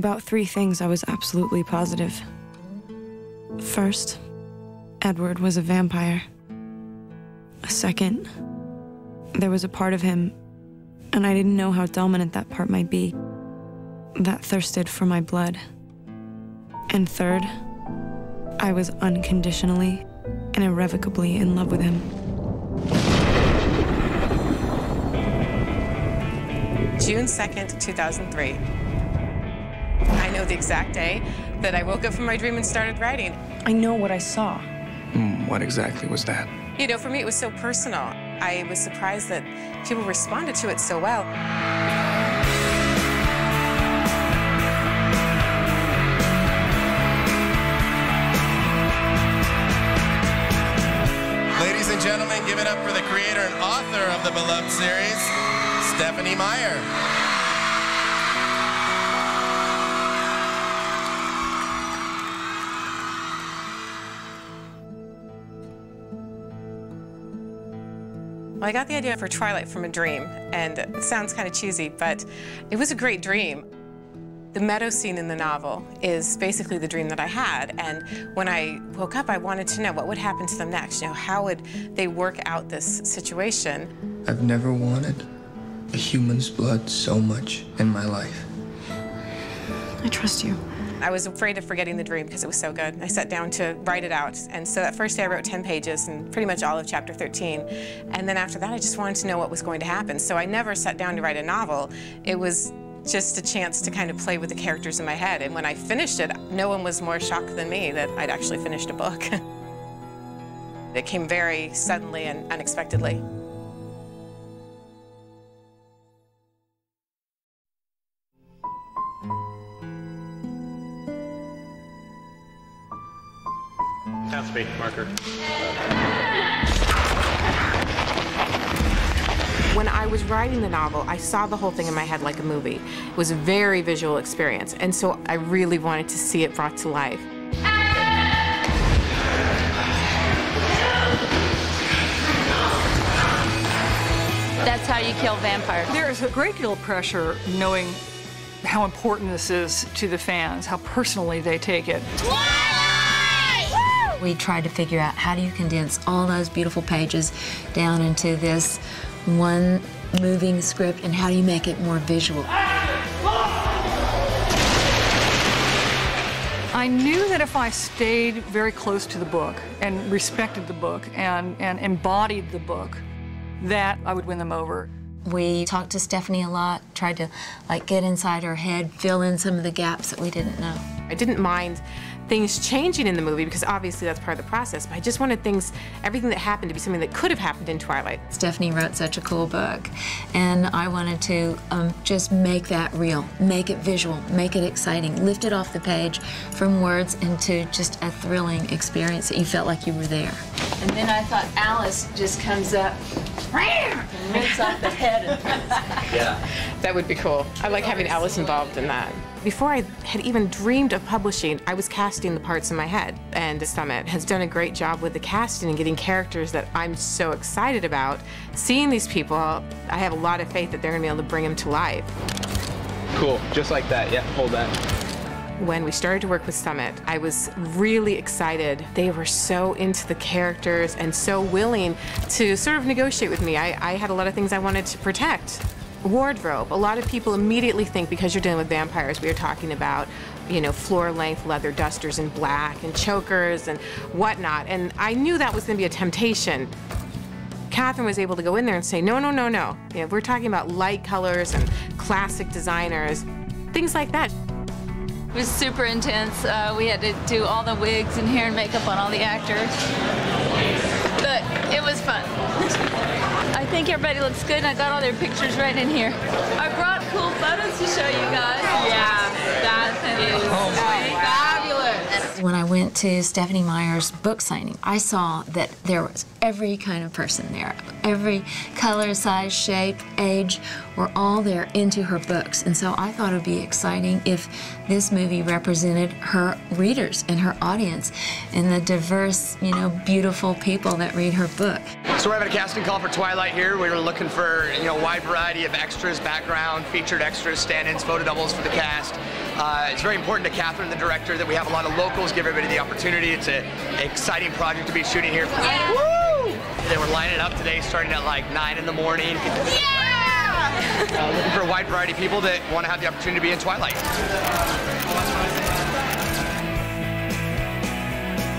About three things I was absolutely positive. First, Edward was a vampire. Second, there was a part of him, and I didn't know how dominant that part might be, that thirsted for my blood. And third, I was unconditionally and irrevocably in love with him. June 2nd, 2003. I know the exact day that I woke up from my dream and started writing. I know what I saw. Mm, what exactly was that? You know, for me, it was so personal. I was surprised that people responded to it so well. Ladies and gentlemen, give it up for the creator and author of the beloved series, Stephenie Meyer. I got the idea for Twilight from a dream, and it sounds kind of cheesy, but it was a great dream. The meadow scene in the novel is basically the dream that I had, and when I woke up, I wanted to know what would happen to them next. You know, how would they work out this situation? I've never wanted a human's blood so much in my life. I trust you. I was afraid of forgetting the dream because it was so good. I sat down to write it out. And so that first day I wrote 10 pages and pretty much all of chapter 13. And then after that, I just wanted to know what was going to happen. So I never sat down to write a novel. It was just a chance to kind of play with the characters in my head. And when I finished it, no one was more shocked than me that I'd actually finished a book. it came very suddenly and unexpectedly. South marker. When I was writing the novel, I saw the whole thing in my head like a movie. It was a very visual experience, and so I really wanted to see it brought to life. That's how you kill vampires. There is a great deal of pressure knowing how important this is to the fans, how personally they take it. We tried to figure out how do you condense all those beautiful pages down into this one moving script and how do you make it more visual. I knew that if I stayed very close to the book and respected the book and, and embodied the book, that I would win them over. We talked to Stephenie a lot, tried to like get inside her head, fill in some of the gaps that we didn't know. I didn't mind things changing in the movie because obviously that's part of the process, but I just wanted things, everything that happened to be something that could have happened in Twilight. Stephenie wrote such a cool book, and I wanted to um, just make that real, make it visual, make it exciting, lift it off the page from words into just a thrilling experience that you felt like you were there. And then I thought Alice just comes up and rips off the head. yeah. That would be cool. I like having Alice involved in that. Before I had even dreamed of publishing, I was casting the parts in my head. And Summit has done a great job with the casting and getting characters that I'm so excited about. Seeing these people, I have a lot of faith that they're gonna be able to bring them to life. Cool, just like that, yeah, hold that. When we started to work with Summit, I was really excited. They were so into the characters and so willing to sort of negotiate with me. I, I had a lot of things I wanted to protect wardrobe. A lot of people immediately think because you're dealing with vampires, we are talking about, you know, floor length leather dusters in black and chokers and whatnot. And I knew that was going to be a temptation. Catherine was able to go in there and say, no, no, no, no. You know, we're talking about light colors and classic designers, things like that. It was super intense. Uh, we had to do all the wigs and hair and makeup on all the actors. But it was fun. I think everybody looks good, and I got all their pictures right in here. I brought cool photos to show you guys. Yeah, that is oh fabulous. When I went to Stephenie Meyer's book signing, I saw that there was every kind of person there. Every color, size, shape, age were all there into her books. And so I thought it would be exciting if this movie represented her readers and her audience and the diverse, you know, beautiful people that read her book. So we're having a casting call for Twilight here. We were looking for, you know, a wide variety of extras, background, featured extras, stand-ins, photo doubles for the cast. Uh, it's very important to Catherine, the director, that we have a lot of locals, give everybody the opportunity. It's an exciting project to be shooting here. Woo! They were lining up today, starting at like 9 in the morning. Yeah! Uh, looking for a wide variety of people that want to have the opportunity to be in Twilight.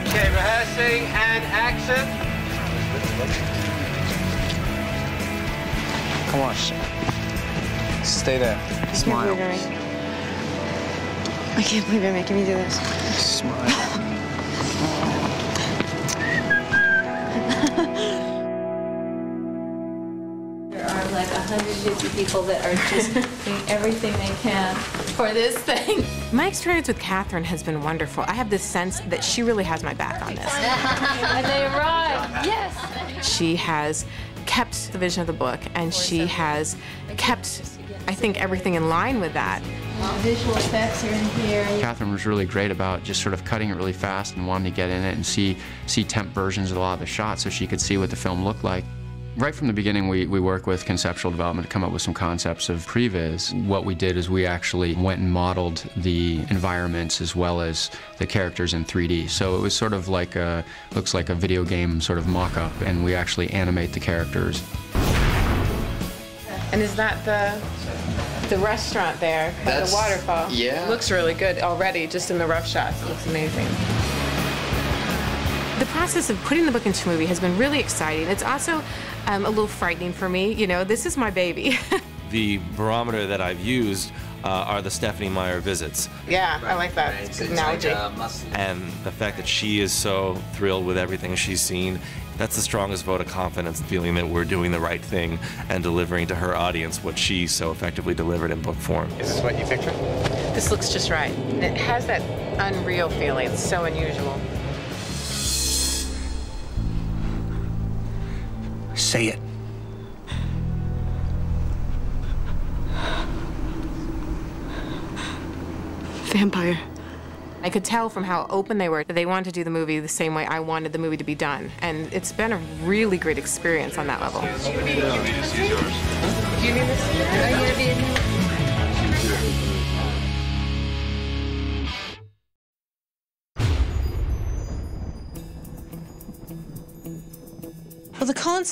Okay, rehearsing and action. Come on. Stay there. Smile. I can't believe you're making me do this. Smile. 150 people that are just doing everything they can for this thing. My experience with Catherine has been wonderful. I have this sense that she really has my back on this. and they arrived. Yes. She has kept the vision of the book and she has kept, I think, everything in line with that. Visual effects are in here. Catherine was really great about just sort of cutting it really fast and wanting to get in it and see see temp versions of a lot of the shots so she could see what the film looked like. Right from the beginning, we, we work with conceptual development to come up with some concepts of previs. What we did is we actually went and modeled the environments as well as the characters in 3D. So it was sort of like a, looks like a video game sort of mock-up, and we actually animate the characters. And is that the the restaurant there by That's- the waterfall? yeah. Looks really good already, just in the rough shots. It looks amazing. The process of putting the book into a movie has been really exciting. It's also um, a little frightening for me. You know, this is my baby. The barometer that I've used uh, are the Stephenie Meyer visits. yeah, I like that analogy. And the fact that she is so thrilled with everything she's seen, that's the strongest vote of confidence, feeling that we're doing the right thing and delivering to her audience what she so effectively delivered in book form. Is this what you picture? This looks just right. It has that unreal feeling. It's so unusual. Say it. Vampire. I could tell from how open they were that they wanted to do the movie the same way I wanted the movie to be done. And it's been a really great experience on that level.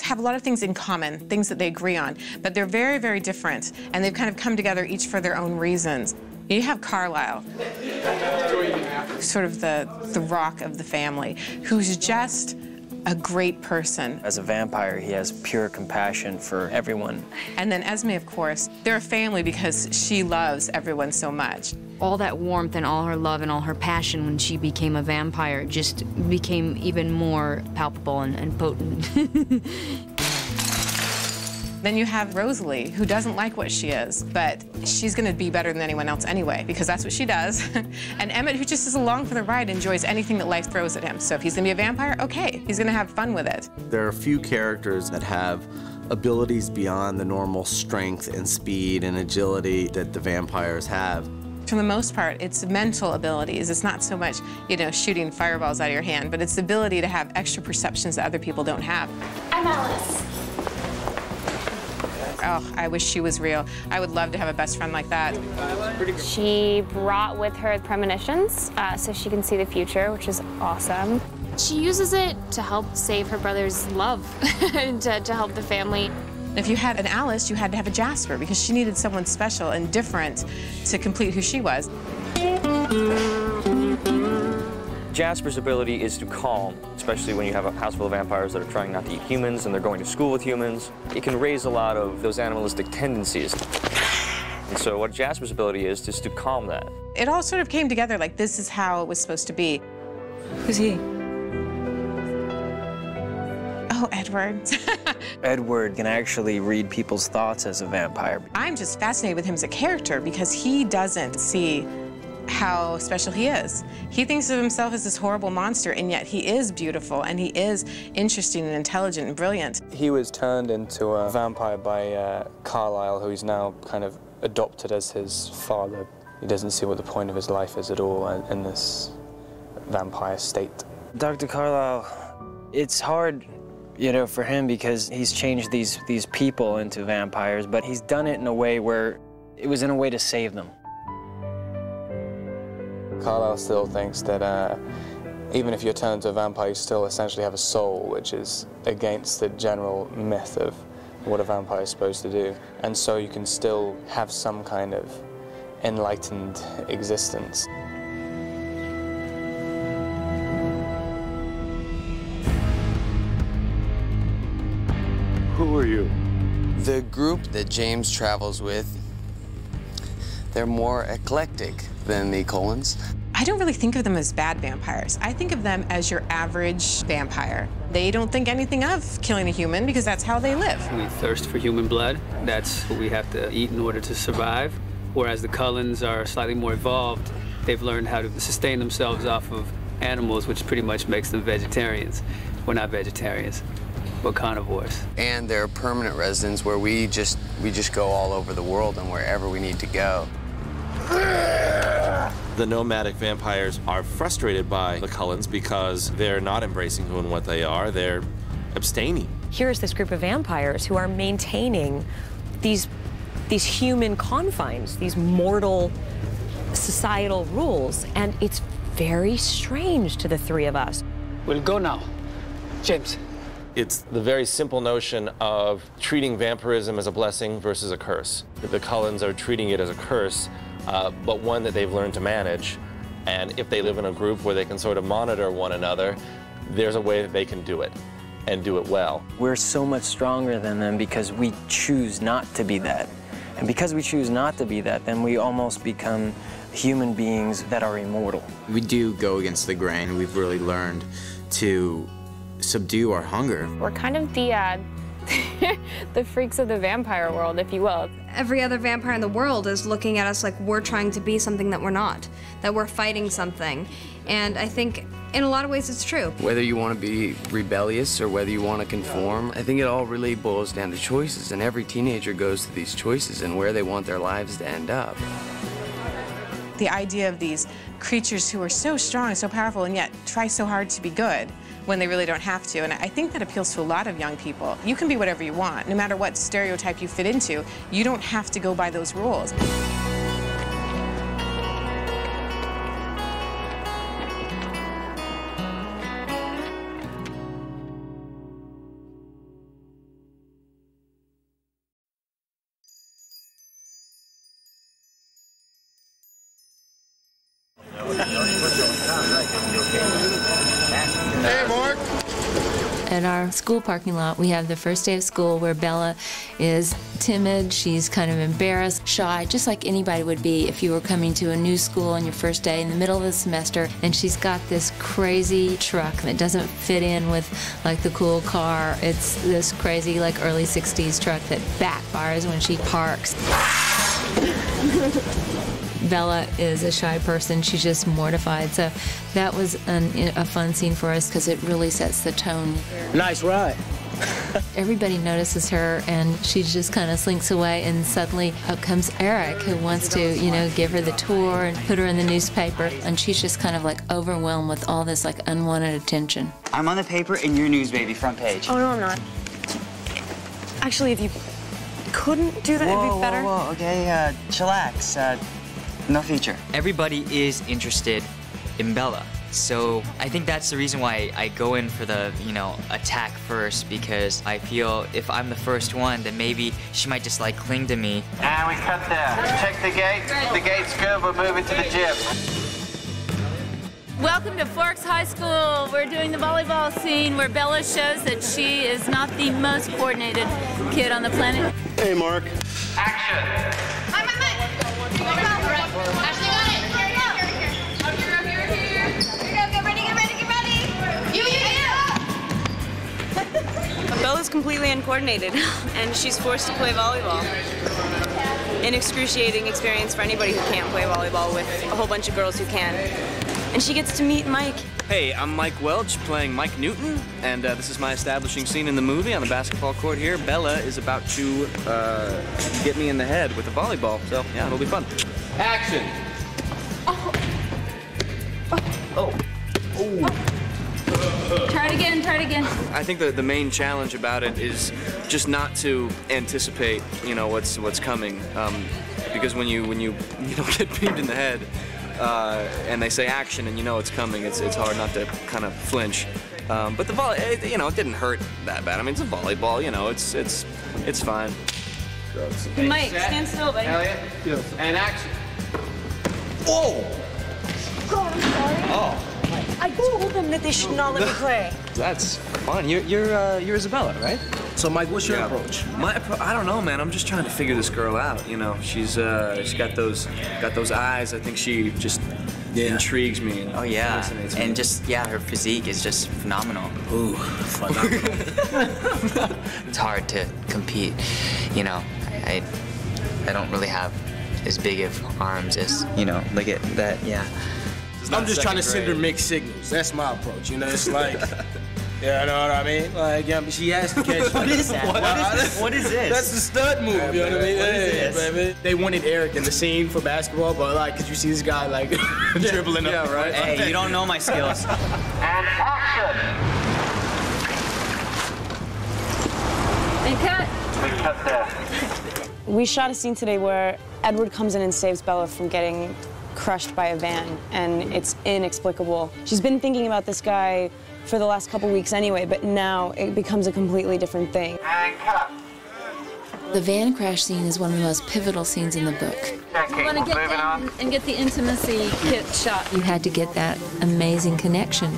Have a lot of things in common, things that they agree on, but they're very, very different, and they've kind of come together each for their own reasons. You have Carlisle, sort of the, the rock of the family, who's just a great person. As a vampire, he has pure compassion for everyone. And then Esme, of course, they're a family because she loves everyone so much. all that warmth and all her love and all her passion when she became a vampire just became even more palpable and, and potent. Then you have Rosalie, who doesn't like what she is, but she's gonna be better than anyone else anyway, because that's what she does. and Emmett, who just is along for the ride, enjoys anything that life throws at him. So if he's gonna be a vampire, okay, he's gonna have fun with it. There are a few characters that have abilities beyond the normal strength and speed and agility that the vampires have. For the most part, it's mental abilities. It's not so much, you know, shooting fireballs out of your hand, but it's the ability to have extra perceptions that other people don't have. I'm Alice. Oh, I wish she was real. I would love to have a best friend like that. She brought with her premonitions uh, so she can see the future, which is awesome. She uses it to help save her brother's love and to, to help the family. If you had an Alice, you had to have a Jasper because she needed someone special and different to complete who she was. Jasper's ability is to calm, especially when you have a house full of vampires that are trying not to eat humans and they're going to school with humans. It can raise a lot of those animalistic tendencies. And so what Jasper's ability is, is to calm that. It all sort of came together like this is how it was supposed to be. Who's he? Oh, Edward. Edward can actually read people's thoughts as a vampire. I'm just fascinated with him as a character because he doesn't see how special he is. He thinks of himself as this horrible monster, and yet he is beautiful and he is interesting and intelligent and brilliant. He was turned into a vampire by uh, Carlisle, who he's now kind of adopted as his father. He doesn't see what the point of his life is at all in, in this vampire state. Dr. Carlisle, it's hard, you know, for him because he's changed these, these people into vampires, but he's done it in a way where it was in a way to save them. Carlisle still thinks that uh, even if you're turned into a vampire, you still essentially have a soul, which is against the general myth of what a vampire is supposed to do. And so you can still have some kind of enlightened existence. Who are you? The group that James travels with, they're more eclectic than the Cullens. I don't really think of them as bad vampires. I think of them as your average vampire. They don't think anything of killing a human because that's how they live. We thirst for human blood. That's what we have to eat in order to survive. Whereas the Cullens are slightly more evolved. They've learned how to sustain themselves off of animals, which pretty much makes them vegetarians. We're not vegetarians. We're carnivores. And they're permanent residents where we just we just go all over the world and wherever we need to go. The nomadic vampires are frustrated by the Cullens because they're not embracing who and what they are. They're abstaining. Here's this group of vampires who are maintaining these, these human confines, these mortal societal rules, and it's very strange to the three of us. We'll go now. James. It's the very simple notion of treating vampirism as a blessing versus a curse. The Cullens are treating it as a curse, uh, but one that they've learned to manage. And if they live in a group where they can sort of monitor one another, there's a way that they can do it and do it well. We're so much stronger than them because we choose not to be that. And because we choose not to be that, then we almost become human beings that are immortal. We do go against the grain. We've really learned to subdue our hunger. We're kind of the uh, the freaks of the vampire world, if you will. Every other vampire in the world is looking at us like we're trying to be something that we're not, that we're fighting something. And I think in a lot of ways it's true. Whether you want to be rebellious or whether you want to conform, I think it all really boils down to choices. And every teenager goes to these choices and where they want their lives to end up. The idea of these creatures who are so strong, so powerful, and yet try so hard to be good when they really don't have to. And I think that appeals to a lot of young people. You can be whatever you want, no matter what stereotype you fit into. You don't have to go by those rules. Our school parking lot, we have the first day of school where Bella is timid, she's kind of embarrassed, shy, just like anybody would be if you were coming to a new school on your first day in the middle of the semester. And she's got this crazy truck that doesn't fit in with like the cool car. It's this crazy, like early 60s truck that backfires when she parks. Bella is a shy person. She's just mortified. So that was an, a fun scene for us because it really sets the tone. Nice ride. Everybody notices her and she just kind of slinks away and suddenly out comes Eric who wants to, you know, give her the tour and put her in the newspaper and she's just kind of like overwhelmed with all this like unwanted attention. I'm on the paper in your news, baby, front page. Oh, no, I'm not. Actually, if you couldn't do that, whoa, it'd be better. Whoa, whoa, okay, uh, chillax. Uh, no feature. Everybody is interested in Bella. So I think that's the reason why I go in for the, you know, attack first because I feel if I'm the first one, then maybe she might just like cling to me. And we cut there. Check the gate. The gate's good. We're moving to the gym. Welcome to Forks High School. We're doing the volleyball scene where Bella shows that she is not the most coordinated kid on the planet. Hey, Mark. Action. Bella's completely uncoordinated, and she's forced to play volleyball. An excruciating experience for anybody who can't play volleyball with a whole bunch of girls who can. And she gets to meet Mike. Hey, I'm Mike Welch playing Mike Newton, and uh, this is my establishing scene in the movie on the basketball court here. Bella is about to uh, get me in the head with a volleyball, so yeah, it'll be fun. Action. Oh. Oh try it again, try it again. I think the, the main challenge about it is just not to anticipate, you know, what's what's coming, um, because when you when you you know get beamed in the head, uh, and they say action, and you know it's coming. It's it's hard not to kind of flinch. Um, but the volley, it, you know, it didn't hurt that bad. I mean, it's a volleyball. You know, it's it's it's fine. Mike, stand still, buddy. Elliot. And action. Whoa! God, I'm sorry. Oh. I told them that they should not let me play. That's fun. You're you're uh, you're Isabella, right? So, Mike, what's your Yeah. approach? My appro- I don't know, man. I'm just trying to figure this girl out. You know, she's uh, she's got those got those eyes. I think she just intrigues me. And Oh yeah, fascinates me. and just yeah, her physique is just phenomenal. Ooh, phenomenal. it's hard to compete. You know, I I don't really have as big of arms as you know. Look at that, yeah. I'm just trying to second send her mixed signals. That's my approach. You know, it's like, yeah, you know what I mean? Like, yeah, but she has to catch. What is that? What is this? What is this? That's the stud move. You know what I mean? What is Yeah, this? baby. They wanted Eric in the scene for basketball, but like, cause you see this guy like dribbling up. Yeah, right. Hey, you don't know my skills. And cut. We shot a scene today where Edward comes in and saves Bella from getting crushed by a van, and it's inexplicable. She's been thinking about this guy for the last couple weeks anyway, but now it becomes a completely different thing. The van crash scene is one of the most pivotal scenes in the book. We want to get down and get the intimacy kit shot. You had to get that amazing connection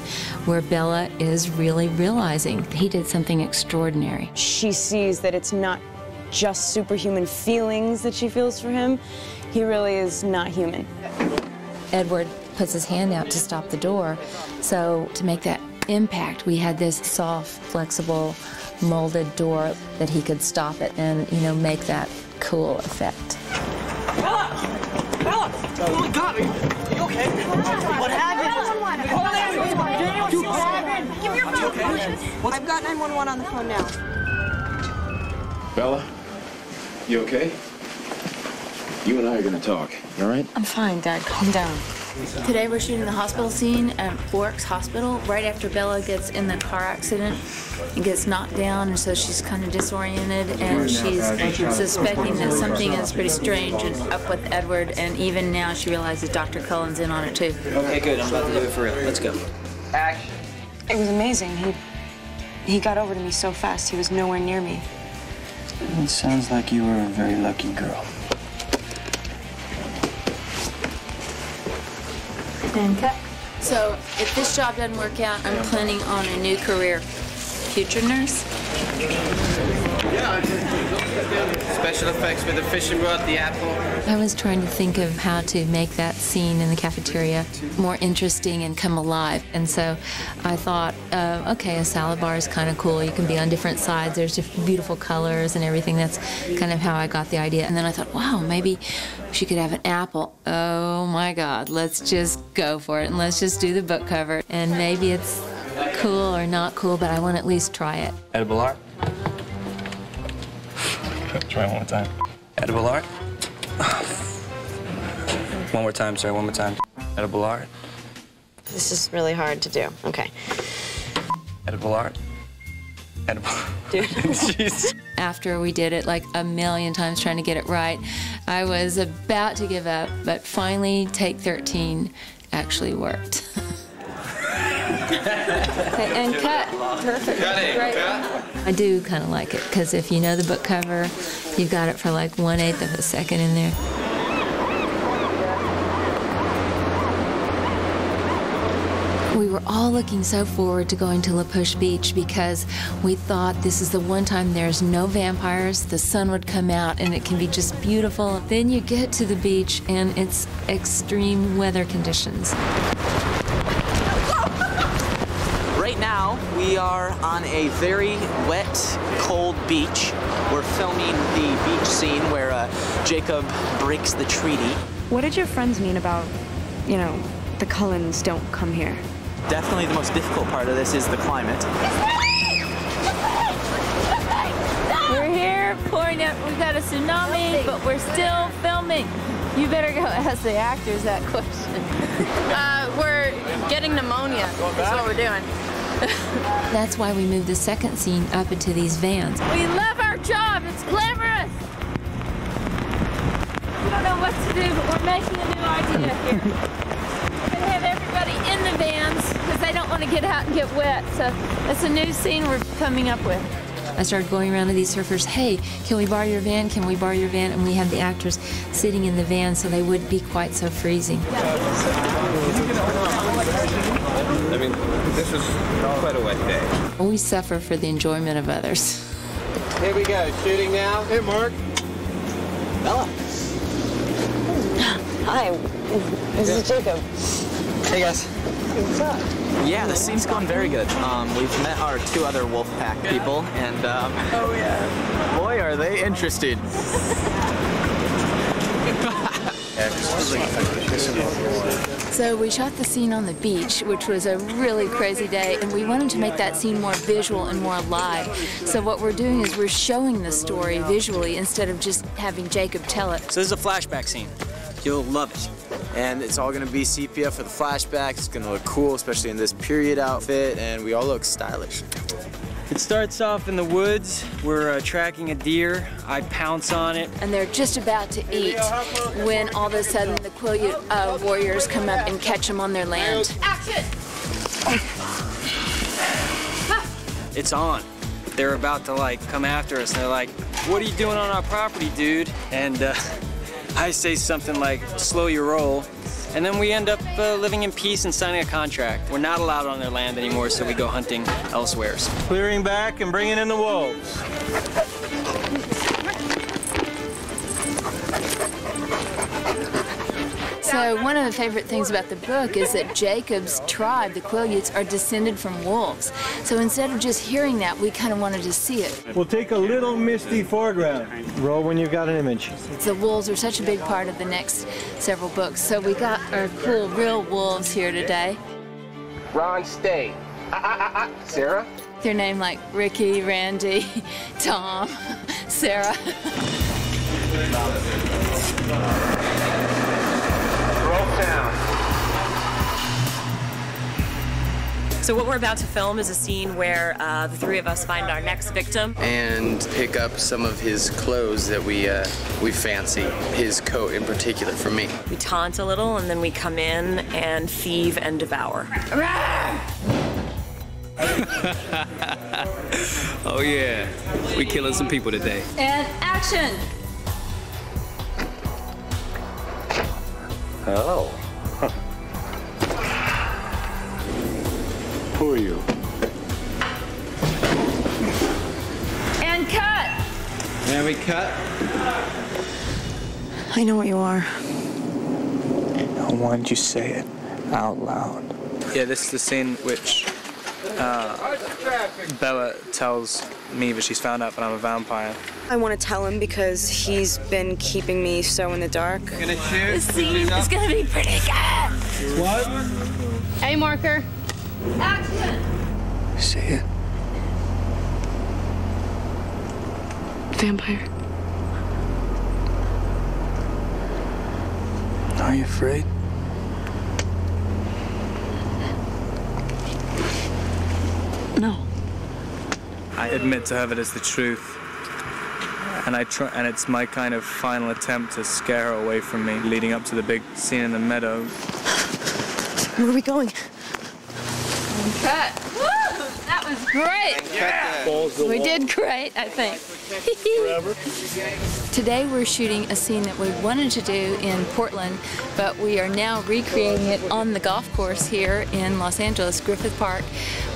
where Bella is really realizing he did something extraordinary. She sees that it's not just superhuman feelings that she feels for him. He really is not human. Edward puts his hand out to stop the door. So to make that impact, we had this soft, flexible, molded door that he could stop it and, you know, make that cool effect. Bella! Bella! Oh my God! Are you, are you okay? What happened? Hold on! Give me your phone. okay? I've got 911 on the phone now. Bella, you okay? You and I are gonna talk, all right? I'm fine, Dad. Calm down. Today we're shooting the hospital scene at Forks Hospital right after Bella gets in the car accident and gets knocked down, and so she's kind of disoriented and she's suspecting that something is pretty strange and up with Edward, and even now she realizes Dr. Cullen's in on it too. Okay, good. I'm about to do it for real. Let's go. Action. It was amazing. He he got over to me so fast. He was nowhere near me. It sounds like you were a very lucky girl. And cut. So if this job doesn't work out, I'm planning on a new career. Future nurse. Special effects with the fishing rod, the apple. I was trying to think of how to make that scene in the cafeteria more interesting and come alive. And so I thought, uh, okay, a salad bar is kind of cool. You can be on different sides. There's diff- beautiful colors and everything. That's kind of how I got the idea. And then I thought, wow, maybe she could have an apple. Oh my God, let's just go for it and let's just do the book cover. And maybe it's cool or not cool, but I want to at least try it. Edible art? Try one more time. Edible art? One more time, sir. One more time. Edible art? This is really hard to do. Okay. Edible art? Edible. Dude. Jeez. After we did it like a million times trying to get it right, I was about to give up, but finally, take 13 actually worked. okay, and cut. Perfect. Great. I do kind of like it because if you know the book cover, you've got it for like one eighth of a second in there. We were all looking so forward to going to La Push Beach because we thought this is the one time there's no vampires, the sun would come out, and it can be just beautiful. Then you get to the beach and it's extreme weather conditions. We are on a very wet, cold beach. We're filming the beach scene where uh, Jacob breaks the treaty. What did your friends mean about, you know, the Cullens don't come here? Definitely the most difficult part of this is the climate. We're here pouring up. We've got a tsunami, but we're still filming. You better go ask the actors that question. Uh, we're getting pneumonia. That's what we're doing. That's why we moved the second scene up into these vans. We love our job. It's glamorous. We don't know what to do, but we're making a new idea here. We're going to have everybody in the vans because they don't want to get out and get wet. So that's a new scene we're coming up with. I started going around to these surfers, hey, can we borrow your van? Can we borrow your van? And we had the actors sitting in the van so they wouldn't be quite so freezing. I mean, this was quite a wet day. We suffer for the enjoyment of others. Here we go, shooting now. Hey, Mark. Bella. Hi, this is Jacob. Hey guys. What's up? Yeah, the scene's going very good. Um, we've met our two other Wolfpack people, and um, oh yeah, boy, are they interested. So we shot the scene on the beach, which was a really crazy day, and we wanted to make that scene more visual and more alive. So what we're doing is we're showing the story visually instead of just having Jacob tell it. So this is a flashback scene. You'll love it. And it's all gonna be sepia for the flashback. It's gonna look cool, especially in this period outfit, and we all look stylish. It starts off in the woods. We're uh, tracking a deer. I pounce on it. And they're just about to eat when all of a sudden the Quileute uh, warriors come up and catch them on their land. Action! It's on. They're about to like come after us. And they're like, "What are you doing on our property, dude?" And uh, I say something like, "Slow your roll." And then we end up uh, living in peace and signing a contract. We're not allowed on their land anymore, so we go hunting elsewhere. Clearing back and bringing in the wolves. So one of the favorite things about the book is that Jacob's tribe, the Quileutes, are descended from wolves. So instead of just hearing that, we kind of wanted to see it. We'll take a little misty foreground. Roll when you've got an image. The wolves are such a big part of the next several books. So we got our cool real wolves here today. Ron, stay. Ah, ah, ah, ah. Sarah? They're like Ricky, Randy, Tom, Sarah. So what we're about to film is a scene where uh, the three of us find our next victim. And pick up some of his clothes that we uh, we fancy. His coat in particular for me. We taunt a little, and then we come in and thieve and devour. oh yeah, we killing some people today. And action! Oh. Who are you? And cut! And we cut. I know what you are. Why didn't you say it out loud? Yeah, this is the scene which uh, Bella tells me that she's found out that I'm a vampire. I want to tell him because he's been keeping me so in the dark. Gonna shoot. The scene is gonna be pretty good! What? A marker. Action! Say it. Vampire. Are you afraid? No. I admit to her that it's the truth. And I try, and it's my kind of final attempt to scare her away from me, leading up to the big scene in the meadow. Where are we going? Cut. Woo! That was great. Yeah. We did great, I think. Today we're shooting a scene that we wanted to do in Portland, but we are now recreating it on the golf course here in Los Angeles, Griffith Park.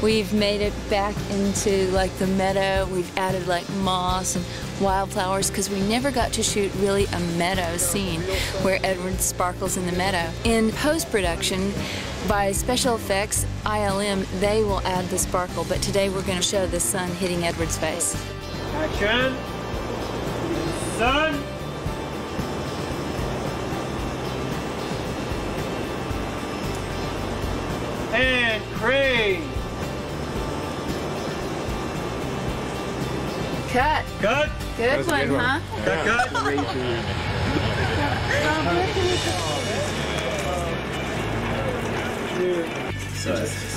We've made it back into like the meadow. We've added like moss and wildflowers because we never got to shoot really a meadow scene where Edward sparkles in the meadow. In post-production, by special effects, ILM, they will add the sparkle, but today we're going to show the sun hitting Edward's face. Action. Sun. And crane. Cut. Cut. Good one, huh? Cut, cut.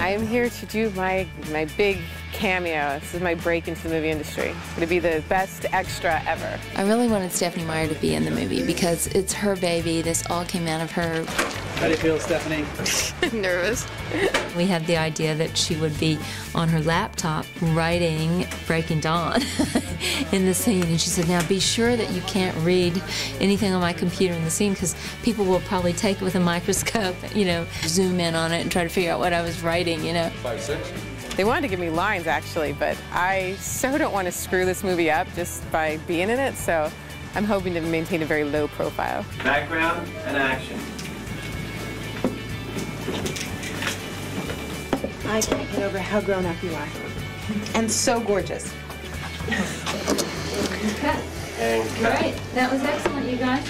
I am here to do my my big cameo. This is my break into the movie industry. It's going to be the best extra ever. I really wanted Stephenie Meyer to be in the movie because it's her baby. This all came out of her. How do you feel, Stephenie? Nervous. We had the idea that she would be on her laptop writing Breaking Dawn in the scene. And she said, Now be sure that you can't read anything on my computer in the scene because people will probably take it with a microscope, you know, zoom in on it and try to figure out what I was writing, you know. Five, six. They wanted to give me lines, actually, but I so don't want to screw this movie up just by being in it, so I'm hoping to maintain a very low profile. Background and action. I can't get over how grown up you are. And so gorgeous. Great. That was excellent, you guys.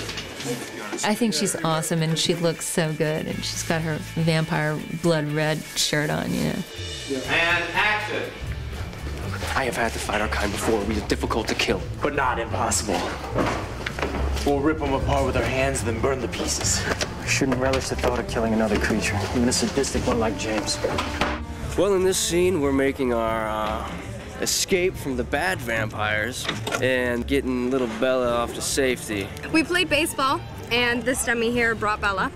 I think she's awesome and she looks so good and she's got her vampire blood red shirt on, you know. And action. I have had to fight our kind before. We are difficult to kill, but not impossible. We'll rip them apart with our hands, then burn the pieces. I shouldn't relish the thought of killing another creature, even a sadistic one like James. Well, in this scene, we're making our uh, escape from the bad vampires and getting little Bella off to safety. We played baseball, and this dummy here brought Bella.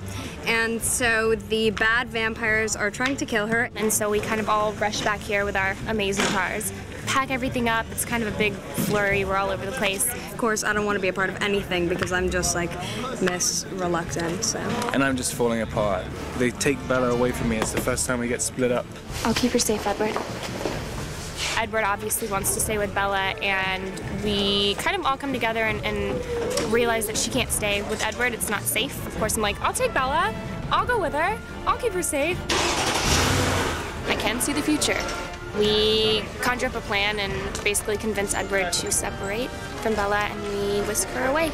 And so the bad vampires are trying to kill her. And so we kind of all rush back here with our amazing cars. Pack everything up. It's kind of a big flurry. We're all over the place. Of course, I don't want to be a part of anything because I'm just like Miss Reluctant, so. And I'm just falling apart. They take Bella away from me. It's the first time we get split up. I'll keep her safe, Edward. Edward obviously wants to stay with Bella, and we kind of all come together and, and realize that she can't stay with Edward. It's not safe. Of course, I'm like, I'll take Bella. I'll go with her. I'll keep her safe. I can see the future. We conjure up a plan and basically convince Edward to separate from Bella, and we whisk her away.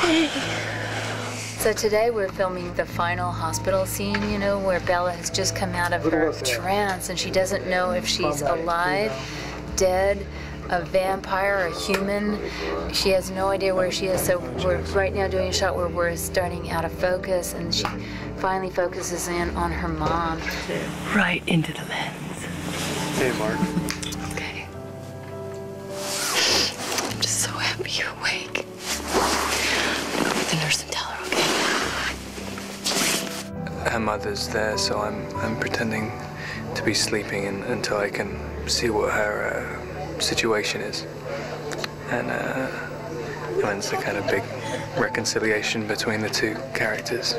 Hey. So today we're filming the final hospital scene, you know, where Bella has just come out of her trance and she doesn't know if she's alive, dead, a vampire, a human. She has no idea where she is. So we're right now doing a shot where we're starting out of focus and she finally focuses in on her mom. Right into the lens. Hey, Mark. Okay. I'm just so happy you're awake. Go with the nurse and tell her, okay? Her mother's there, so I'm I'm pretending to be sleeping in, until I can see what her uh, situation is. And uh, when's the kind of big reconciliation between the two characters.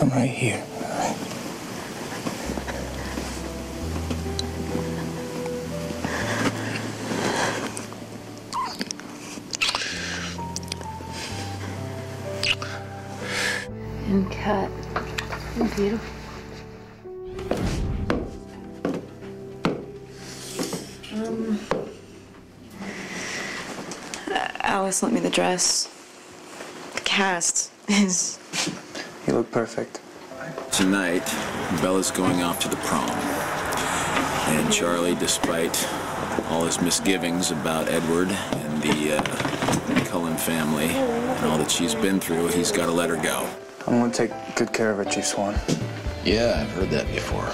I'm right here. And cut. Beautiful. Alice lent me the dress. The cast is. You look perfect. Tonight, Bella's going off to the prom. And Charlie, despite all his misgivings about Edward and the uh, Cullen family and all that she's been through, he's got to let her go. I'm gonna take good care of her, Chief Swan. Yeah, I've heard that before.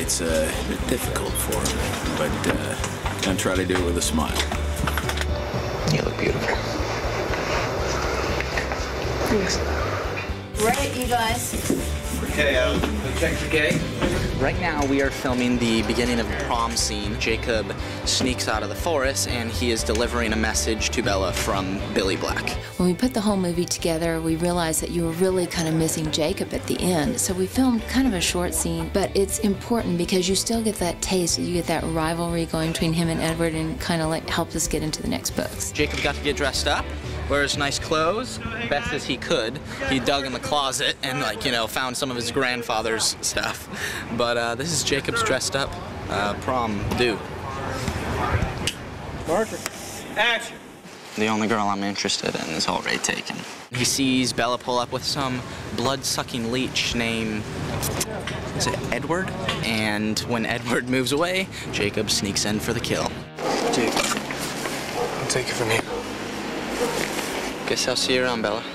It's uh, a bit difficult for him, but uh, I'm try to do it with a smile. You look beautiful. Thanks. Right, you guys. Okay, um, check the gate. Right now, we are filming the beginning of the prom scene. Jacob sneaks out of the forest and he is delivering a message to Bella from Billy Black. When we put the whole movie together, we realized that you were really kind of missing Jacob at the end. So we filmed kind of a short scene, but it's important because you still get that taste. You get that rivalry going between him and Edward and kind of like helped us get into the next books. Jacob got to get dressed up, wear his nice clothes, best as he could. He dug in the closet and, like, you know, found some of his grandfather's stuff. But uh, this is Jacob's dressed up uh, prom do. Marker. Action. The only girl I'm interested in is already taken. He sees Bella pull up with some blood-sucking leech named, is it Edward? And when Edward moves away, Jacob sneaks in for the kill. Jake, I'll take it from here. Guess I'll see you around, Bella.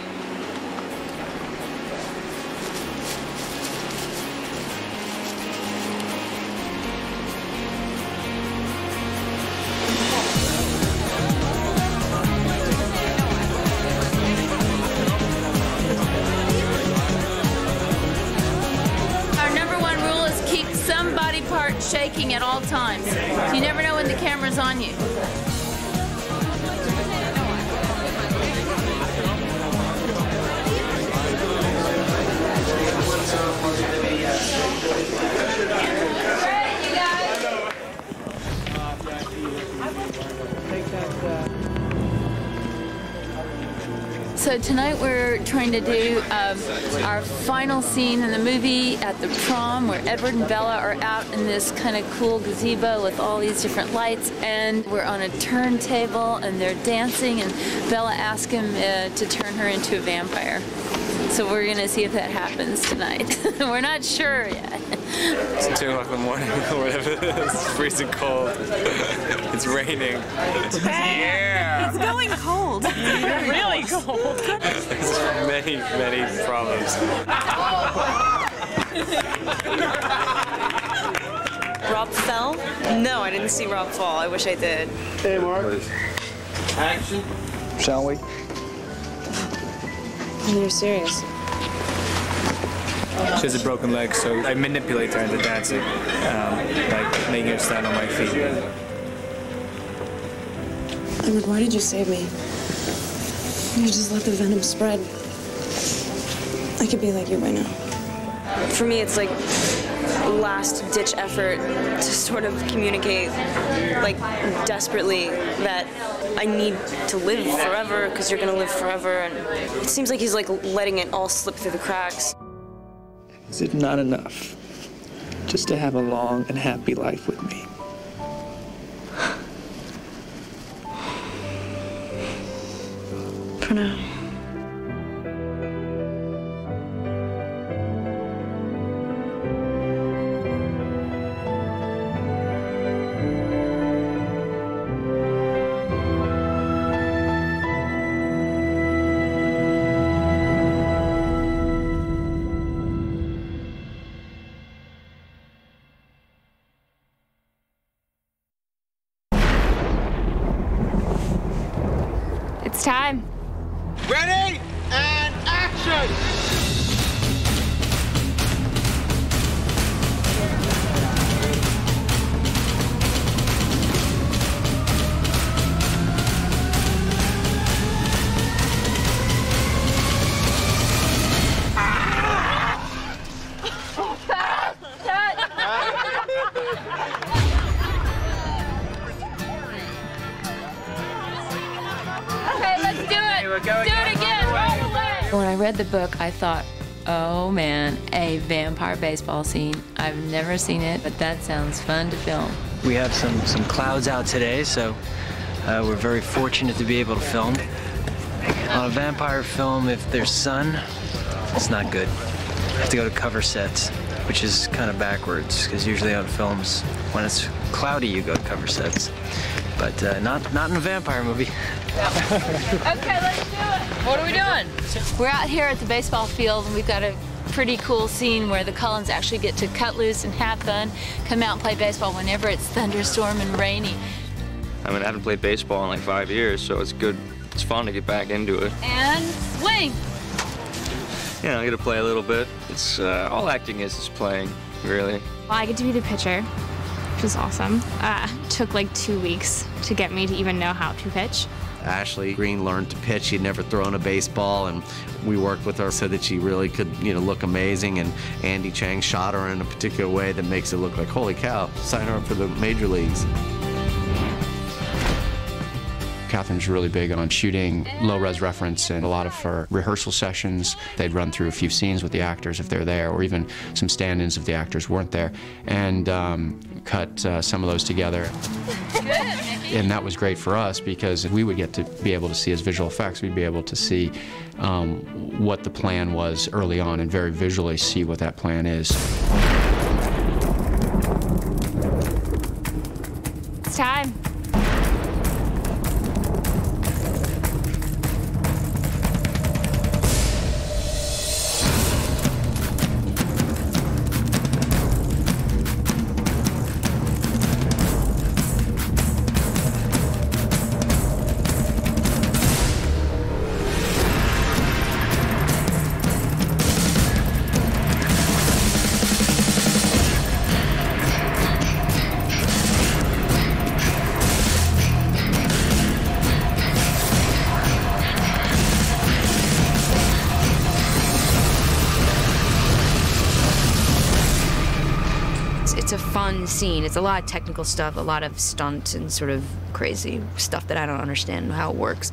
So tonight we're trying to do um, our final scene in the movie at the prom where Edward and Bella are out in this kind of cool gazebo with all these different lights and we're on a turntable and they're dancing and Bella asks him uh, to turn her into a vampire. So we're gonna see if that happens tonight. we're not sure yet. It's 2 o'clock in the morning or whatever it is. It's freezing cold. it's raining. Yeah! It's going cold. really cold. There's many, many problems. Rob fell? No, I didn't see Rob fall. I wish I did. Hey, Mark. Action. Shall we? You're serious. She has a broken leg, so I manipulate her into dancing, um, like making her stand on my feet. Edward, why did you save me? You just let the venom spread. I could be like you by now. For me, it's like last ditch effort to sort of communicate, like desperately, that I need to live forever because you're gonna live forever. And it seems like he's like letting it all slip through the cracks. Is it not enough just to have a long and happy life with me? For now. Time. Ready read the book, I thought, oh man, a vampire baseball scene. I've never seen it, but that sounds fun to film. We have some, some clouds out today, so uh, we're very fortunate to be able to film. On a vampire film, if there's sun, it's not good. You have to go to cover sets, which is kind of backwards, because usually on films, when it's cloudy, you go to cover sets. But uh, not, not in a vampire movie. Okay, let's do it. What are we doing? We're out here at the baseball field, and we've got a pretty cool scene where the Cullens actually get to cut loose and have fun, come out and play baseball whenever it's thunderstorm and rainy. I mean, I haven't played baseball in like five years, so it's good. It's fun to get back into it. And swing. You know, I get to play a little bit. It's uh, all acting is is playing, really. Well, I get to be the pitcher, which is awesome. Uh, took like two weeks to get me to even know how to pitch. Ashley Greene learned to pitch. She'd never thrown a baseball, and we worked with her so that she really could, you know, look amazing. And Andy Cheng shot her in a particular way that makes it look like, holy cow, sign her up for the major leagues. Catherine's really big on shooting low res reference and a lot of her rehearsal sessions. They'd run through a few scenes with the actors if they're there, or even some stand ins if the actors weren't there, and um, cut uh, some of those together. And that was great for us because we would get to be able to see his visual effects, we'd be able to see um, what the plan was early on and very visually see what that plan is. It's time. A fun scene. It's a lot of technical stuff, a lot of stunt and sort of crazy stuff that I don't understand how it works.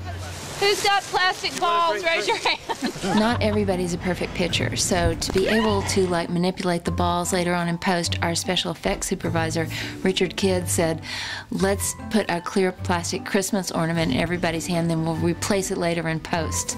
Who's got plastic balls? Raise your hand. Not everybody's a perfect pitcher, so to be able to like manipulate the balls later on in post, our special effects supervisor, Richard Kidd, said, let's put a clear plastic Christmas ornament in everybody's hand, then we'll replace it later in post.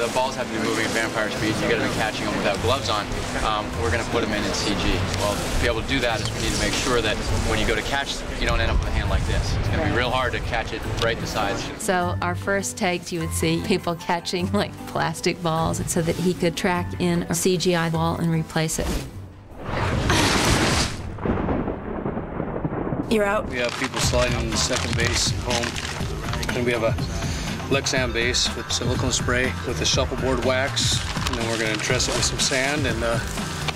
The balls have to be moving at vampire speed. You got to be catching them without gloves on. Um, we're going to put them in in CG. Well, to be able to do that is we need to make sure that when you go to catch, you don't end up with a hand like this. It's going to be real hard to catch it right the sides. So our first takes, you would see people catching like plastic balls so that he could track in a CGI ball and replace it. You're out. We have people sliding in the second base home. And we have a Lexan base with silicone spray with a shuffleboard wax. And then we're going to dress it with some sand and uh,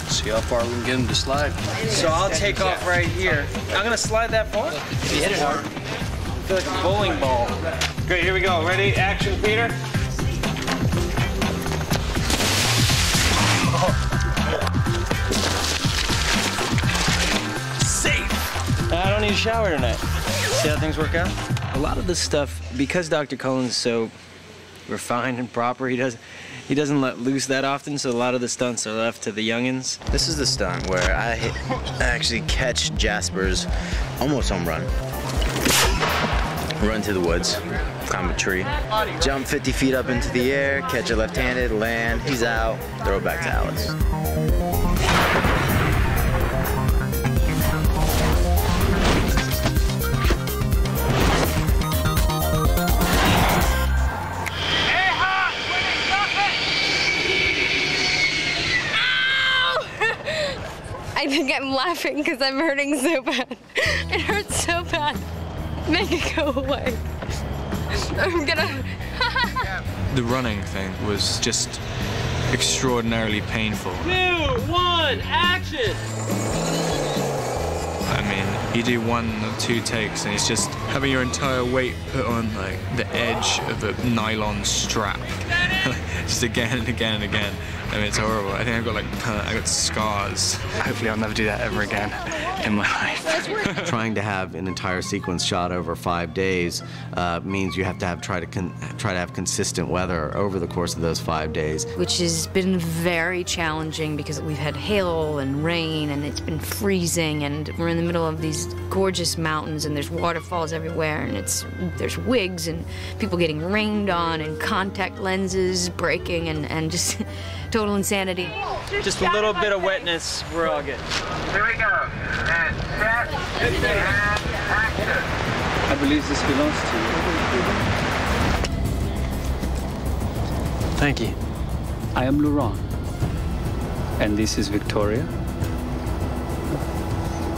see how far we can get them to slide. So I'll take off right here. I'm gonna slide that far. You hit it hard. I feel like a bowling ball. Great, here we go. Ready? Action, Peter. Safe. I don't need a shower tonight. See how things work out? A lot of this stuff, because Dr. Cullen's so refined and proper, he doesn't he doesn't let loose that often, so a lot of the stunts are left to the youngins. This is the stunt where I actually catch Jasper's almost home run. Run to the woods, climb a tree, jump 50 feet up into the air, catch it left-handed, land, he's out, throw it back to Alice. I'm laughing because I'm hurting so bad. It hurts so bad. Make it go away. I'm gonna. The running thing was just extraordinarily painful. Two, one, action! I mean, you do one or two takes, and it's just having your entire weight put on like the edge of a nylon strap, just again and again and again. I mean, it's horrible. I think I've got like I got scars. Hopefully, I'll never do that ever again in my life. Trying to have an entire sequence shot over five days uh, means you have to have try to con- try to have consistent weather over the course of those five days. which has been very challenging because we've had hail and rain and it's been freezing and we're in the middle of these gorgeous mountains and there's waterfalls everywhere and it's there's wigs and people getting rained on and contact lenses breaking and, and just total insanity. Just a little bit of wetness, we're all good. Here we go. And set, and action. I believe this belongs to you. Thank you. I am Laurent. And this is Victoria.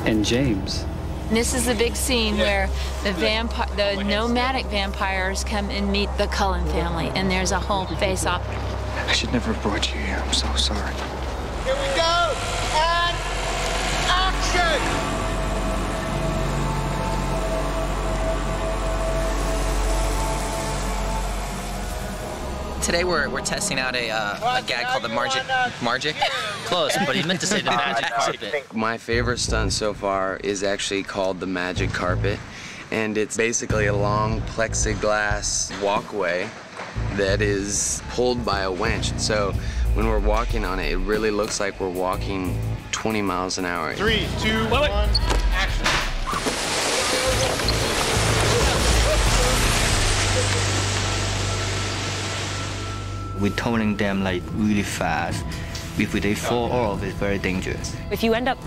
And James. This is the big scene where the vampire, the nomadic vampires come and meet the Cullen family, and there's a whole face-off. I should never have brought you here. I'm so sorry. Here we go. And action! Today we're, we're testing out a, uh, a gag called the Margic. Margic? Close, but he meant to say the magic carpet. My favorite stunt so far is actually called the magic carpet, and it's basically a long plexiglass walkway that is pulled by a winch. So when we're walking on it, it really looks like we're walking 20 miles an hour. Three, two, one, action. We're towing them like really fast. If they fall off, it's very dangerous. If you end up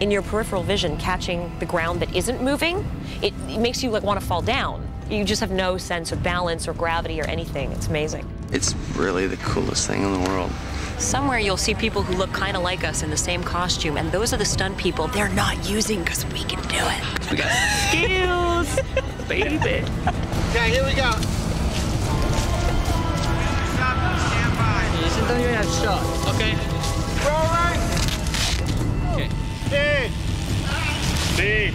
in your peripheral vision catching the ground that isn't moving, it, it makes you like want to fall down. You just have no sense of balance or gravity or anything. It's amazing. It's really the coolest thing in the world. Somewhere you'll see people who look kind of like us in the same costume, and those are the stunt people they're not using because we can do it. We got skills, baby. Okay, here we go. Okay. Rolling. Okay. Speed. Speed.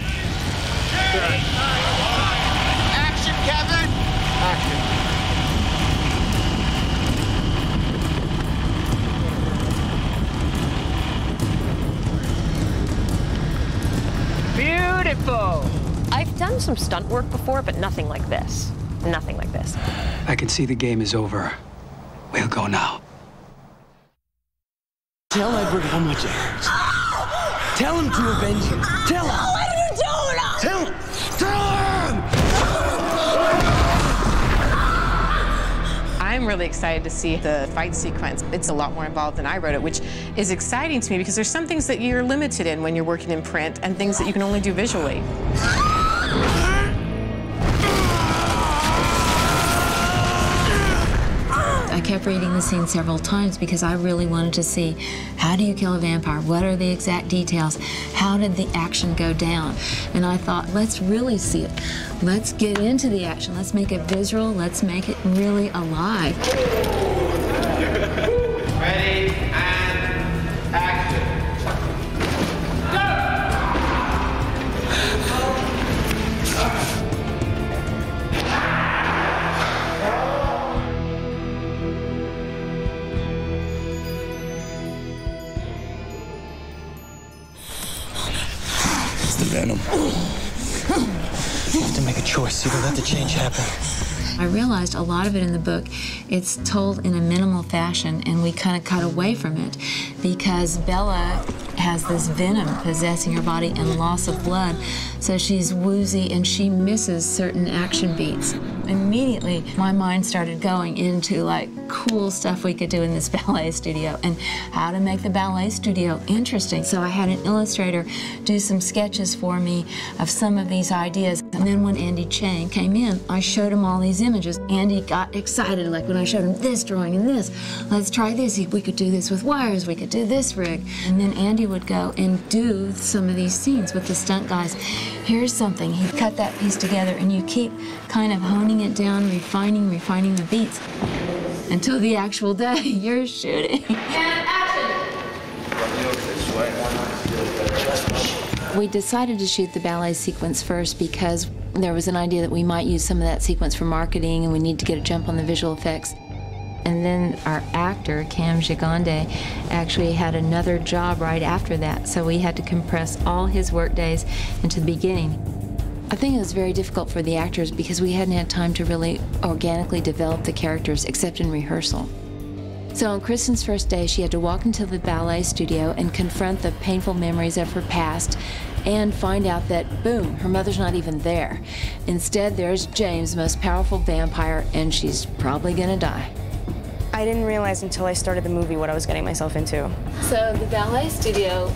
Action, Kevin. Action. info. I've done some stunt work before, but nothing like this. Nothing like this. I can see the game is over. We'll go now. Tell Edward how much it hurts. Tell him to avenge you. Tell him. Really excited to see the fight sequence. It's a lot more involved than I wrote it, which is exciting to me because there's some things that you're limited in when you're working in print and things that you can only do visually. Kept reading the scene several times because I really wanted to see how do you kill a vampire? What are the exact details? How did the action go down? And I thought, let's really see it. Let's get into the action. Let's make it visual. Let's make it really alive. Ready Let the change happen. I realized a lot of it in the book, it's told in a minimal fashion, and we kind of cut away from it because Bella has this venom possessing her body and loss of blood, so she's woozy and she misses certain action beats. Immediately, my mind started going into like cool stuff we could do in this ballet studio and how to make the ballet studio interesting. So I had an illustrator do some sketches for me of some of these ideas. And then when Andy Cheng came in, I showed him all these images. Andy got excited, like when I showed him this drawing and this. Let's try this. We could do this with wires. We could do this rig. And then Andy would go and do some of these scenes with the stunt guys. Here's something. He'd cut that piece together and you keep kind of honing it down, refining, refining the beats until the actual day you're shooting. We decided to shoot the ballet sequence first because there was an idea that we might use some of that sequence for marketing and we need to get a jump on the visual effects. And then our actor, Cam Gigandet, actually had another job right after that, so we had to compress all his work days into the beginning. I think it was very difficult for the actors because we hadn't had time to really organically develop the characters except in rehearsal. So on Kristen's first day, she had to walk into the ballet studio and confront the painful memories of her past and find out that, boom, her mother's not even there. Instead, there's James, most powerful vampire, and she's probably gonna die. I didn't realize until I started the movie what I was getting myself into. So the ballet studio,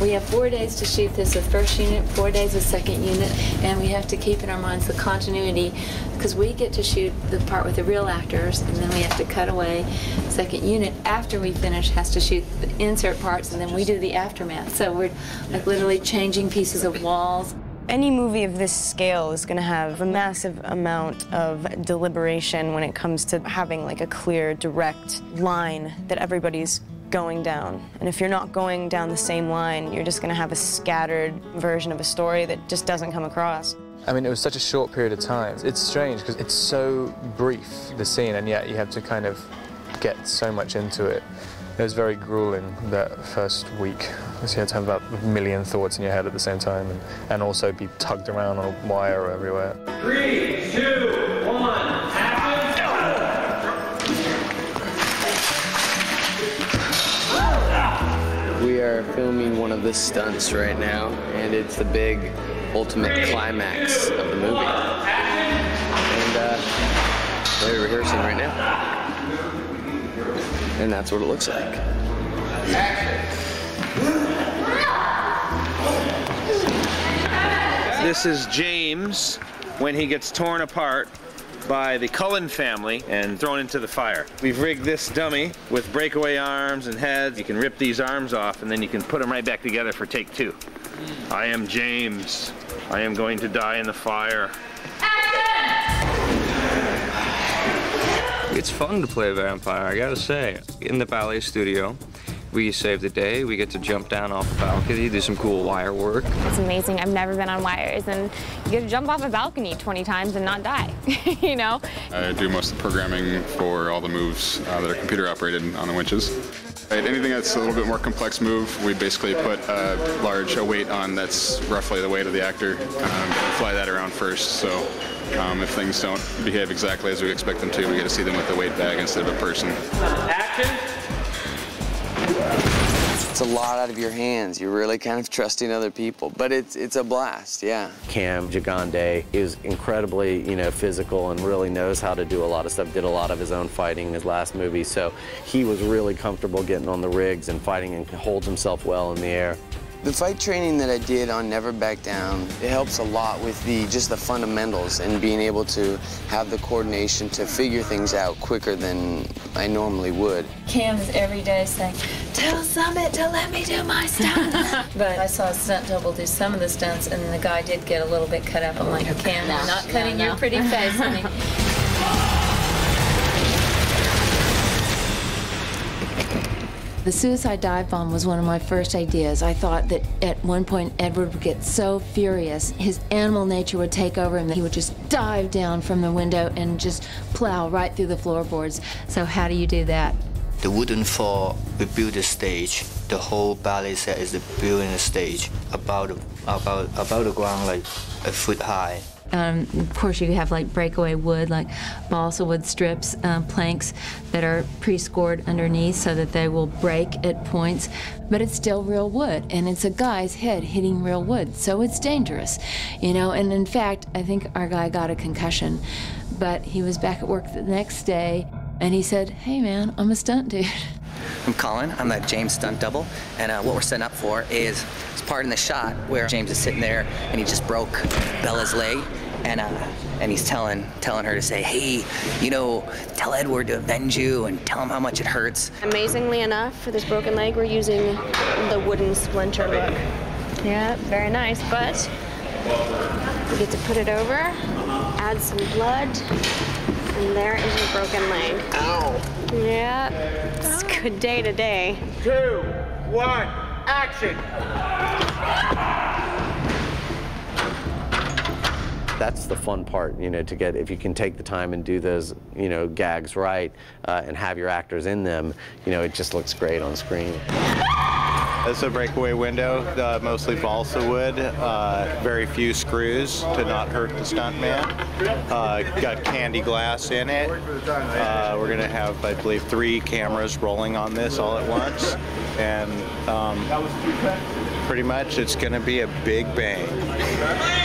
we have four days to shoot this with first unit, four days with second unit, and we have to keep in our minds the continuity because we get to shoot the part with the real actors and then we have to cut away. Second unit, after we finish, has to shoot the insert parts and then we do the aftermath. So we're like literally changing pieces of walls. Any movie of this scale is going to have a massive amount of deliberation when it comes to having like a clear, direct line that everybody's going down. And if you're not going down the same line, you're just going to have a scattered version of a story that just doesn't come across. I mean, it was such a short period of time. It's strange because it's so brief, the scene, and yet you have to kind of get so much into it. It was very grueling that first week. Because you had to have about a million thoughts in your head at the same time and, and also be tugged around on a wire everywhere. Three, two, one, action! We are filming one of the stunts right now, and it's the big ultimate climax of the movie. And uh, they're rehearsing right now. And that's what it looks like. This is James when he gets torn apart by the Cullen family and thrown into the fire. We've rigged this dummy with breakaway arms and heads. You can rip these arms off and then you can put them right back together for take two. I am James. I am going to die in the fire. It's fun to play a vampire, I gotta say. In the ballet studio, we save the day. We get to jump down off the balcony, do some cool wire work. It's amazing. I've never been on wires, and you get to jump off a balcony 20 times and not die, you know? I do most of the programming for all the moves uh, that are computer operated on the winches. Right, anything that's a little bit more complex move, we basically put a large a weight on that's roughly the weight of the actor, um, fly that around first. So um, if things don't behave exactly as we expect them to, we get to see them with a weight bag instead of a person. Action. It's a lot out of your hands. You're really kind of trusting other people, but it's it's a blast, yeah. Cam Gigandet is incredibly, you know, physical and really knows how to do a lot of stuff. Did a lot of his own fighting in his last movie, so he was really comfortable getting on the rigs and fighting and holds himself well in the air. The fight training that I did on Never Back Down, it helps a lot with the just the fundamentals and being able to have the coordination to figure things out quicker than I normally would. Cam is every day saying, tell Summit to let me do my stunt. but I saw a stunt double do some of the stunts, and the guy did get a little bit cut up. I'm like, Cam, No, I'm not no, cutting no. your pretty face, The suicide dive bomb was one of my first ideas. I thought that at one point Edward would get so furious, his animal nature would take over and that he would just dive down from the window and just plow right through the floorboards. So how do you do that? The wooden floor, we build a stage. The whole ballet set is built in a stage about about about the ground like a foot high. Um, of course, you have like breakaway wood, like balsa wood strips, um, planks that are pre-scored underneath so that they will break at points, but it's still real wood, and it's a guy's head hitting real wood, so it's dangerous, you know. And in fact, I think our guy got a concussion, but he was back at work the next day, and he said, "Hey, man, I'm a stunt dude." I'm Colin. I'm the James stunt double, and uh, what we're setting up for is it's part in the shot where James is sitting there and he just broke Bella's leg, and uh, and he's telling telling her to say, hey, you know, tell Edward to avenge you and tell him how much it hurts. Amazingly enough, for this broken leg, we're using the wooden splinter look. Yeah, very nice, but we get to put it over, add some blood, and there is your broken leg. Ow. Yeah, it's a good day today. Two, one, action. That's the fun part, you know, to get, if you can take the time and do those, you know, gags right uh, and have your actors in them, you know, it just looks great on screen. It's a breakaway window, uh, mostly balsa wood, uh, very few screws to not hurt the stuntman. Uh, got candy glass in it. Uh, we're going to have, I believe, three cameras rolling on this all at once. And um, pretty much it's going to be a big bang.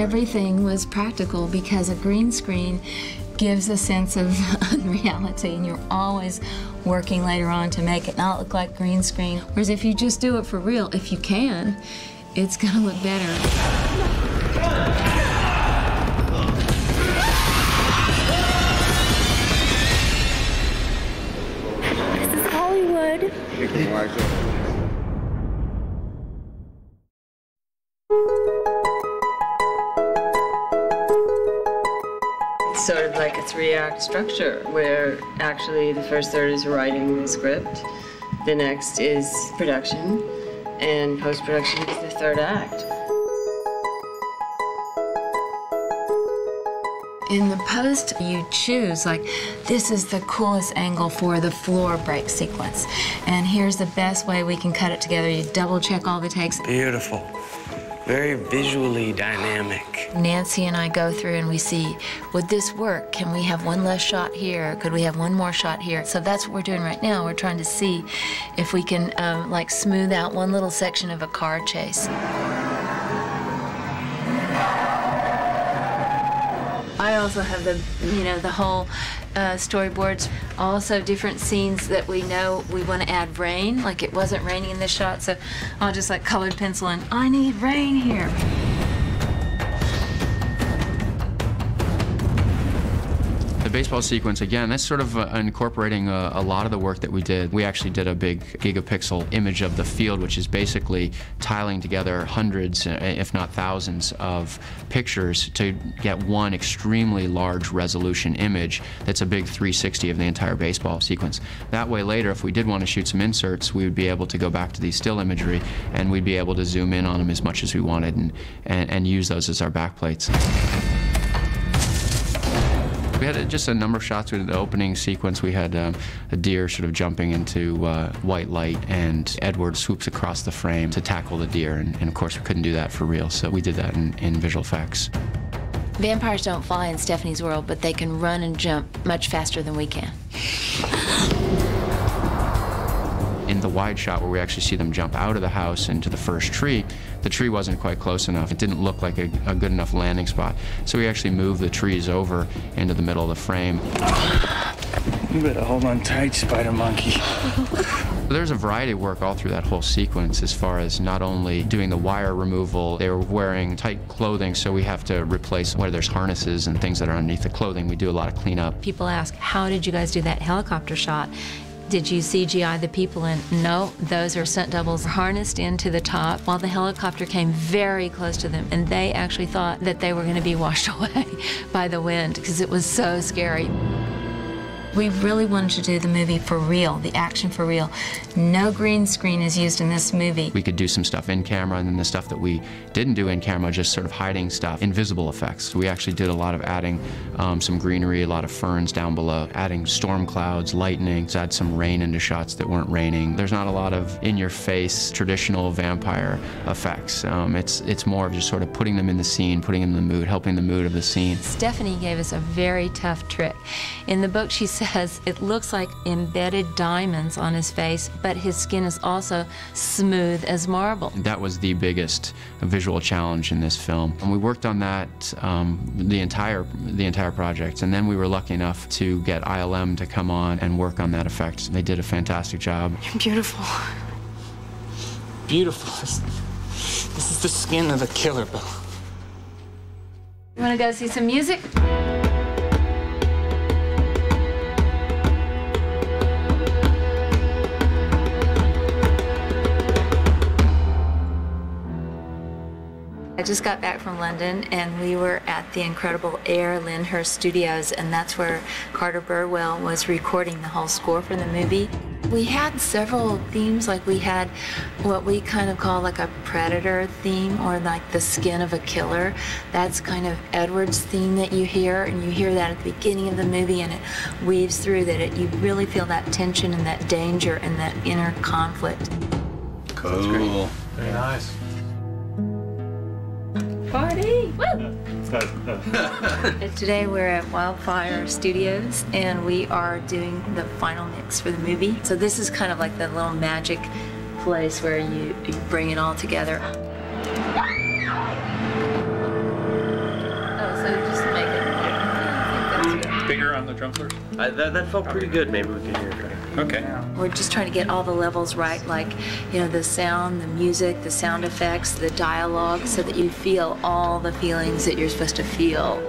Everything was practical because a green screen gives a sense of unreality and you're always working later on to make it not look like green screen. Whereas if you just do it for real, if you can, it's gonna look better. This is Hollywood. Sort of like a three act structure where actually the first third is writing the script, the next is production, and post production is the third act. In the post, you choose, like, this is the coolest angle for the floor break sequence. And here's the best way we can cut it together. You double check all the takes. Beautiful. Very visually dynamic. Nancy and I go through and we see, would this work? Can we have one less shot here? Could we have one more shot here? So that's what we're doing right now. We're trying to see if we can, um, like, smooth out one little section of a car chase. Also have the, you know, the whole uh, storyboards. Also, different scenes that we know we want to add rain. Like it wasn't raining in this shot, so I'll just like colored pencil in. I need rain here. The The baseball sequence, again, that's sort of uh, incorporating a, a, lot of the work that we did. We actually did a big gigapixel image of the field, which is basically tiling together hundreds, uh, if not thousands, of pictures to get one extremely large resolution image that's a big 360 of the entire baseball sequence. That way, later, if we did want to shoot some inserts, we would be able to go back to these still imagery and we'd be able to zoom in on them as much as we wanted and, and, and use those as our backplates. We had just a number of shots with the opening sequence. We had um, a deer sort of jumping into uh, white light, and Edward swoops across the frame to tackle the deer. And, and, of course, we couldn't do that for real, so we did that in, in visual effects. Vampires don't fly in Stephenie's world, but they can run and jump much faster than we can. In the wide shot where we actually see them jump out of the house into the first tree, the tree wasn't quite close enough. It didn't look like a, a good enough landing spot. So we actually moved the trees over into the middle of the frame. You better hold on tight, Spider Monkey. There's a variety of work all through that whole sequence as far as not only doing the wire removal, they were wearing tight clothing, so we have to replace where there's harnesses and things that are underneath the clothing. We do a lot of cleanup. People ask, how did you guys do that helicopter shot? Did you CGI the people in? No, those are stunt doubles harnessed into the top while the helicopter came very close to them, and they actually thought that they were going to be washed away by the wind because it was so scary. We really wanted to do the movie for real, the action for real. No green screen is used in this movie. We could do some stuff in camera, and then the stuff that we didn't do in camera, just sort of hiding stuff, invisible effects. We actually did a lot of adding um, some greenery, a lot of ferns down below, adding storm clouds, lightning, to add some rain into shots that weren't raining. There's not a lot of in-your-face traditional vampire effects. Um, it's it's more of just sort of putting them in the scene, putting them in the mood, helping the mood of the scene. Stephenie gave us a very tough trick. In the book, she says it looks like embedded diamonds on his face, but his skin is also smooth as marble. That was the biggest visual challenge in this film. And we worked on that um, the entire the entire project, and then we were lucky enough to get ILM to come on and work on that effect. They did a fantastic job. You're beautiful. Beautiful. This, this is the skin of a killer, Bill. You want to go see some music? I just got back from London and we were at the incredible Air Lyndhurst Studios and that's where Carter Burwell was recording the whole score for the movie. We had several themes, like we had what we kind of call like a predator theme or like the skin of a killer. That's kind of Edward's theme that you hear and you hear that at the beginning of the movie and it weaves through that it, you really feel that tension and that danger and that inner conflict. Cool. Very nice. Party! Woo! Today we're at Wildfire Studios and we are doing the final mix for the movie. So this is kind of like the little magic place where you, you bring it all together. It. On the drumlers? Uh, that, that felt pretty good. Maybe we can hear it. Okay. We're just trying to get all the levels right, like, you know, the sound, the music, the sound effects, the dialogue, so that you feel all the feelings that you're supposed to feel.